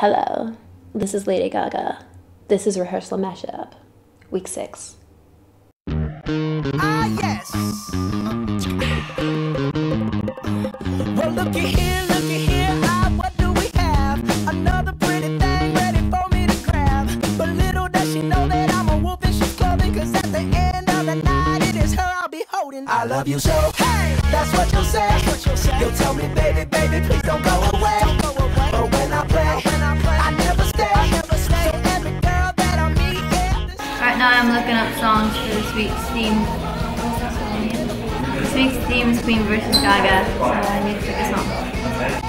Hello, this is Lady Gaga. This is Rehearsal Mashup, week six. Ah, yes. Well, looky here, looky here. Ah, what do we have? Another pretty thing ready for me to grab. But little does she know that I'm a wolf and she's clubbing. Cause at the end of the night, it is her I'll be holding. I love you so. Hey, that's what you'll say. That's what you'll say. You'll tell me, baby, baby, please don't go now I'm looking up songs for this week's theme. This week's theme is Queen versus Gaga, so I need to pick a song.